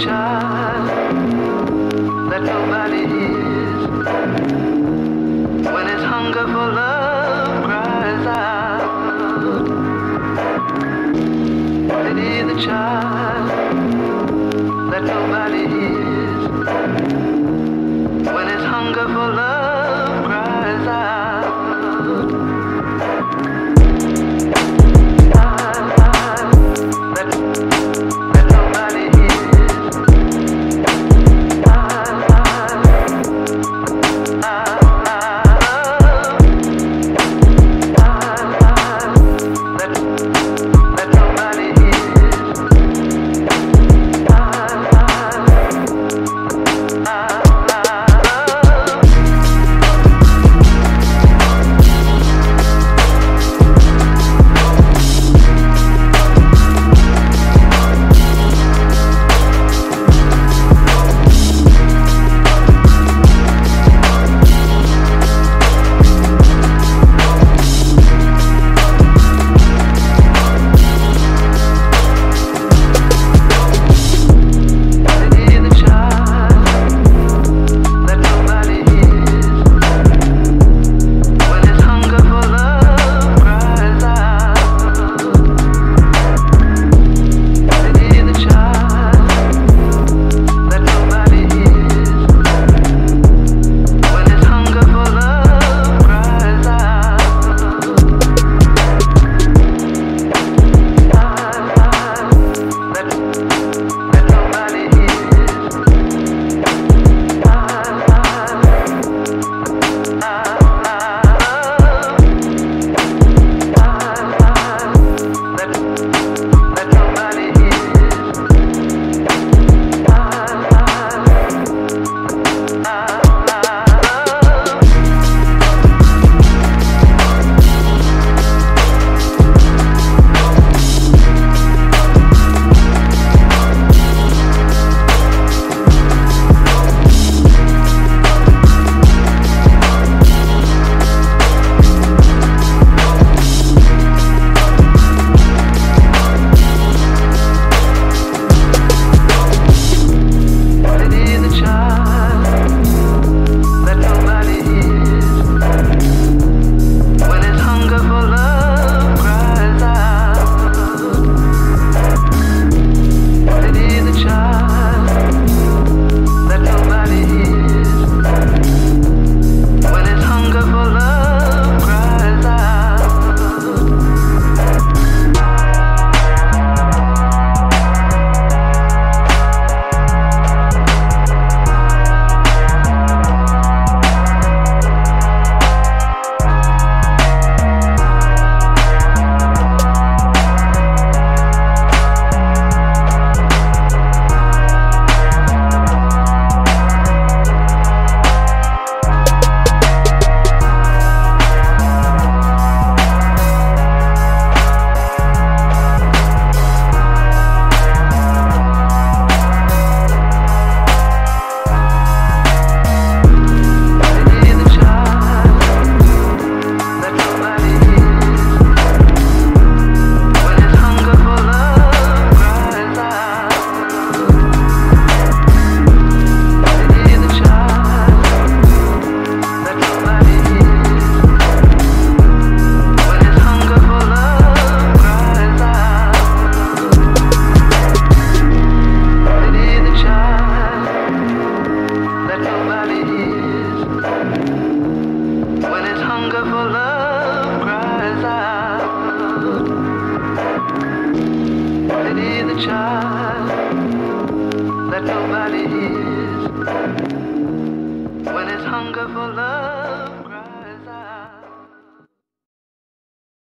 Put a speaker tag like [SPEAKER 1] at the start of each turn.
[SPEAKER 1] child nobody. When his hunger for love cries out, the child that nobody is. child that nobody is when it's hunger for love.